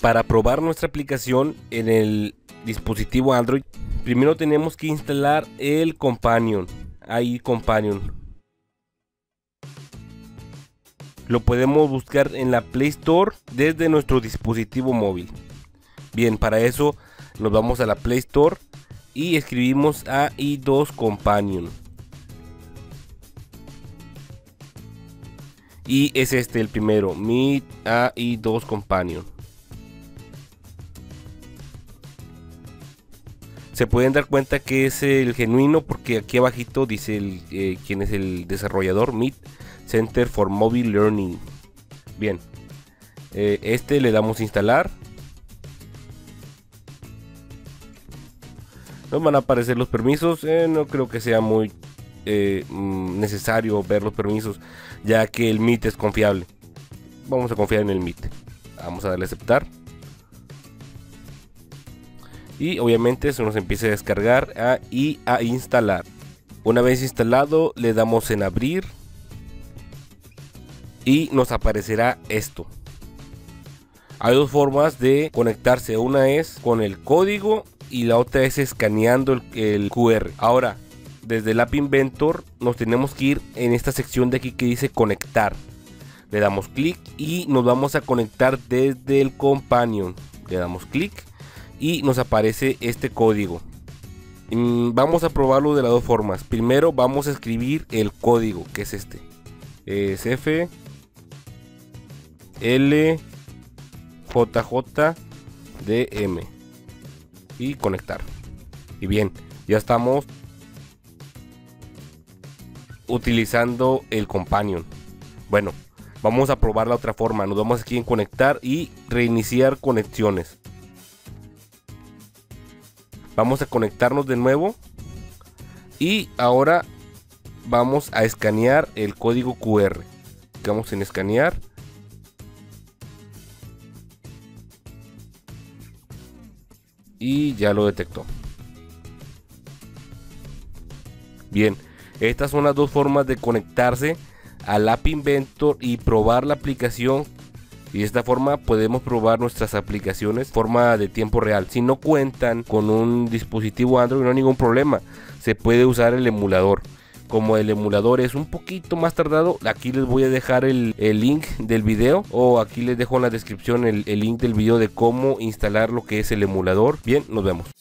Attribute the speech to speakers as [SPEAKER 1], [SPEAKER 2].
[SPEAKER 1] Para probar nuestra aplicación en el dispositivo Android, primero tenemos que instalar el Companion. Ahí Companion. Lo podemos buscar en la Play Store desde nuestro dispositivo móvil. Bien, para eso nos vamos a la Play Store y escribimos AI2 Companion. Y es este el primero, Meet AI2 Companion. Se pueden dar cuenta que es el genuino porque aquí abajito dice el, eh, quién es el desarrollador, Meet Center for Mobile Learning. Bien, eh, este le damos instalar. Nos van a aparecer los permisos, eh, no creo que sea muy mm, necesario ver los permisos ya que el Meet es confiable. Vamos a confiar en el Meet. Vamos a darle a aceptar y obviamente se nos empieza a descargar y a instalar. Una vez instalado le damos en abrir y nos aparecerá esto. Hay dos formas de conectarse, una es con el código y la otra es escaneando el, el QR. Ahora, desde el App Inventor nos tenemos que ir en esta sección de aquí que dice conectar. Le damos clic y nos vamos a conectar desde el Companion. Le damos clic y nos aparece este código. Mm, vamos a probarlo de las dos formas. Primero vamos a escribir el código, que es este. Es F L J J D M y conectar. Y bien, ya estamos utilizando el companion. Bueno, vamos a probar la otra forma. Nos vamos aquí en conectar y reiniciar conexiones. Vamos a conectarnos de nuevo. Y ahora vamos a escanear el código QR. Vamos en escanear. Y ya lo detectó. Bien, estas son las dos formas de conectarse al App Inventor y probar la aplicación y de esta forma podemos probar nuestras aplicaciones forma de tiempo real. Si no cuentan con un dispositivo Android no hay ningún problema, se puede usar el emulador. Como el emulador es un poquito más tardado, aquí les voy a dejar el, link del video o aquí les dejo en la descripción el, el link del video de cómo instalar lo que es el emulador. Bien, nos vemos.